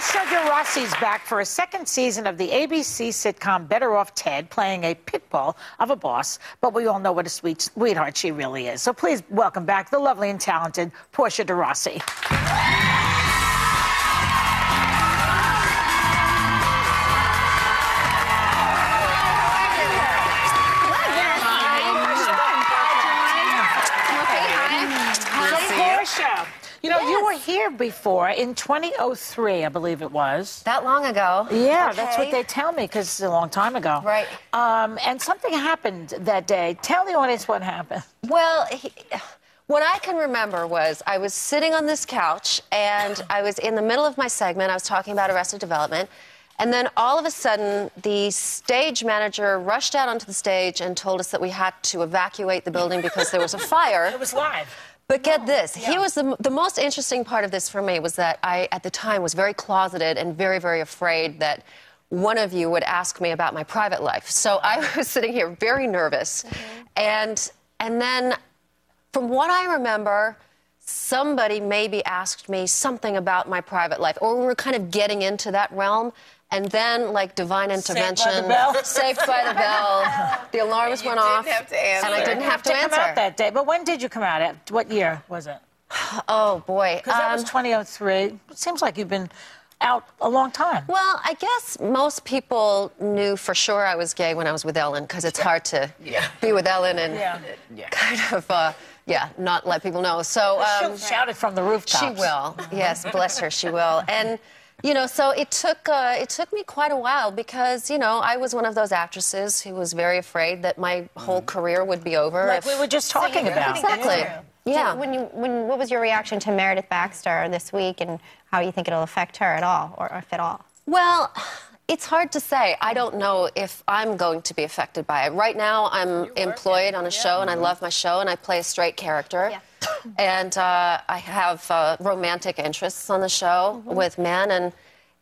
De Rossi's back for a second season of the ABC sitcom Better Off Ted, playing a pitbull of a boss. But we all know what a sweet sweetheart she really is. So please welcome back the lovely and talented Portia de Rossi. Portia, you know, you were here before in 2003, I believe it was. That long ago. Yeah, that's what they tell me because it's a long time ago. Right. Um, and something happened that day. Tell the audience what happened. Well, he, what I can remember was I was sitting on this couch and I was in the middle of my segment. I was talking about Arrested Development. And then all of a sudden, the stage manager rushed out onto the stage and told us that we had to evacuate the building because there was a fire. It was live. But get this, he was the, the most interesting part of this for me was that I, at the time, was very closeted and very, very afraid that one of you would ask me about my private life. So I was sitting here very nervous. Mm-hmm. And, and then, from what I remember, somebody maybe asked me something about my private life, or we were kind of getting into that realm. And then, like divine by the intervention, bell. saved by the bell, the alarms went didn't off, have to and I didn't have to come answer. out that day. But when did you come out? At what year was it? Oh boy, Because that was Um, 2003. It seems like you've been out a long time. Well, I guess most people knew for sure I was gay when I was with Ellen because it's hard to Yeah. be with Ellen and Yeah. kind of, uh, yeah, not let people know. So She'll um, shout it from the rooftops. she will. Yes, bless her, she will. And you know, so it took uh, it took me quite a while because you know I was one of those actresses who was very afraid that my whole career would be over. Like if- we were just talking you about. really exactly. it. Yeah. When you, when, what was your reaction to Meredith Baxter this week, and how you think it'll affect her at all, or if at all? Well, it's hard to say. I don't know if I'm going to be affected by it. Right now, I'm employed on a show, and I love my show, and I play a straight character. Yeah. And uh, I have uh, romantic interests on the show with men, and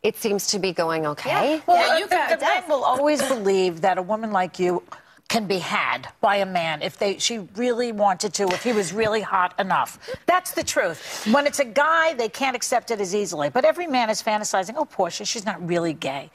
it seems to be going okay. Well, Yeah, uh, you the, got the men will always believe that a woman like you can be had by a man if they she really wanted to, if he was really hot enough. That's the truth. When it's a guy, they can't accept it as easily. But every man is fantasizing, oh, Portia, she's not really gay.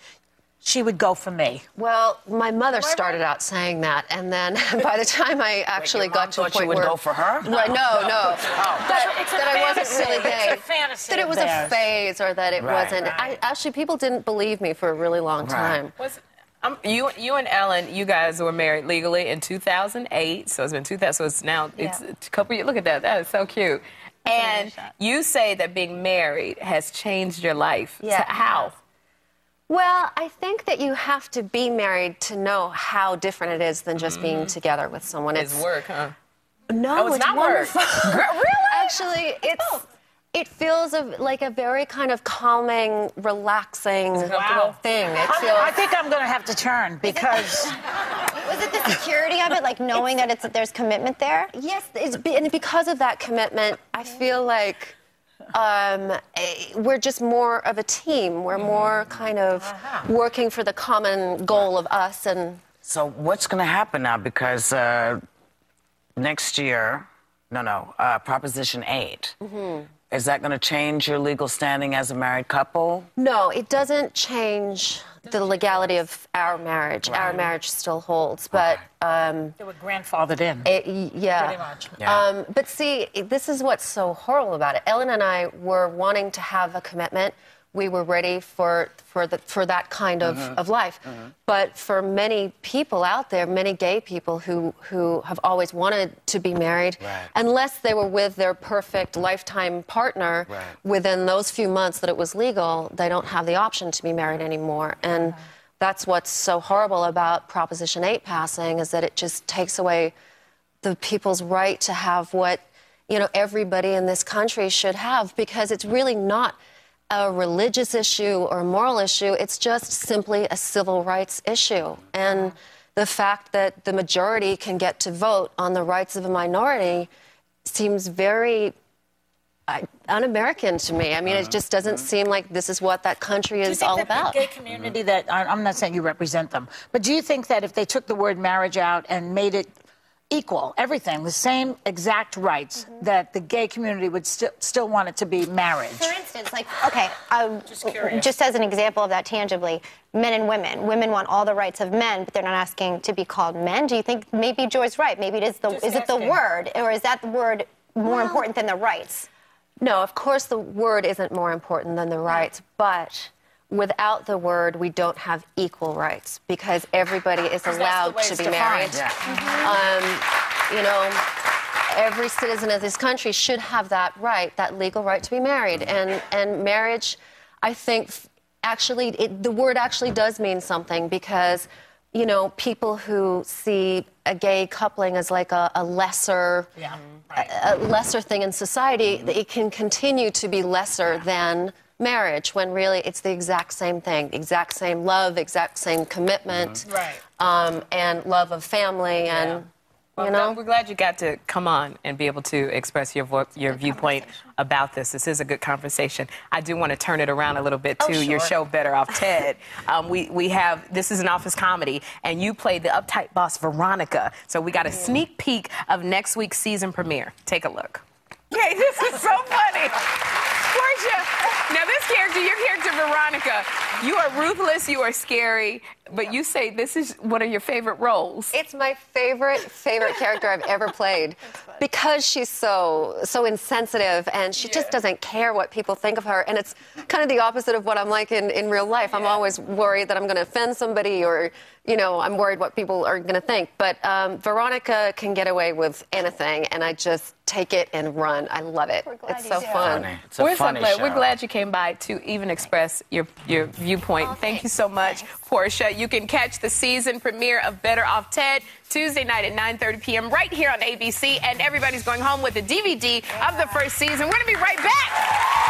She would go for me. Well, my mother started out saying that, and then by the time I actually your got mom to a thought point you would where go for her? Right, no, no, that, It's a that I wasn't fantasy. really gay, It's a fantasy that it was theirs. a phase, or that it Right, wasn't. right. I, actually, people didn't believe me for a really long Right. time. Was, um, you, you and Ellen, you guys were married legally in 2008. So it's been 2000. So it's now it's a couple years. Look at that. That is so cute. And you say that being married has changed your life. Yeah. So how? Well, I think that you have to be married to know how different it is than just being mm. together with someone. It's work, huh? No, Oh, it's not wonderful. work. Really? Actually, it's oh. it feels a, like a very kind of calming, relaxing Wow. thing. It I'm- feels. I think I'm going to have to turn because Was it the security of it, like knowing that it's there's commitment there? Yes, it's, be- and because of that commitment, I feel like um, eh, we're just more of a team. We're more kind of working for the common goal of us and. So what's going to happen now? Because uh, next year, no, no, uh, Proposition 8. Mm-hmm. Is that going to change your legal standing as a married couple? No, it doesn't change the legality of our marriage. Our marriage still holds, but um, they were grandfathered in. it, yeah. Pretty much. Yeah. Um, but see, this is what's so horrible about it. Ellen and I were wanting to have a commitment. We were ready for for the, for that kind of, Mm-hmm. of life. But for many people out there, many gay people who who have always wanted to be married, Right. unless they were with their perfect lifetime partner Right. within those few months that it was legal, they don't have the option to be married anymore. And that's what's so horrible about Proposition 8 passing is that it just takes away the people's right to have what you know everybody in this country should have because it's really not a religious issue or a moral issue it's just simply a civil rights issue and the fact that the majority can get to vote on the rights of a minority seems very uh, un-American to me. I mean, it just doesn't seem like this is what that country Do you is think all that about. the gay community that I'm not saying you represent them, but do you think that if they took the word marriage out and made it equal, everything, the same exact rights, that the gay community would sti- still want it to be marriage. For instance, like, okay, um, just, just, as an example of that tangibly, men and women. Women want all the rights of men, but they're not asking to be called men. Do you think maybe Joy's right? Maybe it is the is it the word, or is that the word more important than the rights? No, of course the word isn't more important than the rights, but without the word, we don't have equal rights because everybody is allowed way to it's be defined. married. Mm-hmm. Um, you know, every citizen of this country should have that right, that legal right to be married. Mm-hmm. And and marriage, I think, actually, it, the word actually does mean something because, you know, people who see a gay coupling as like a, a lesser, Yeah, mm-hmm. a, a lesser thing in society, it can continue to be lesser than marriage when really it's the exact same thing, exact same love, exact same commitment, Right. um, and love of family, and Well, you know. we're glad you got to come on and be able to express your vo- your viewpoint about this. This is a good conversation. I do want to turn it around a little bit to your sure. show, Better Off Ted. um, we we have this is an office comedy, and you played the uptight boss Veronica. So we got a sneak peek of next week's season premiere. Take a look. Okay, this is so funny. Portia, now this character, your character Veronica, you are ruthless, you are scary, but you say this is one of your favorite roles. It's my favorite favorite character I've ever played because she's so so insensitive and she just doesn't care what people think of her and it's kind of the opposite of what I'm like in, in real life. I'm always worried that I'm going to offend somebody or you know I'm worried what people are going to think. But um, Veronica can get away with anything and I just take it and run. I love it. glad It's so fun. Funny. It's a We're so funny glad. show. We're glad you came by to even express your your viewpoint. Thank you so much, Portia. You can catch the season premiere of Better Off Ted Tuesday night at 9:30 p.m. right here on ABC. And everybody's going home with a DVD of the first season. We're gonna be right back.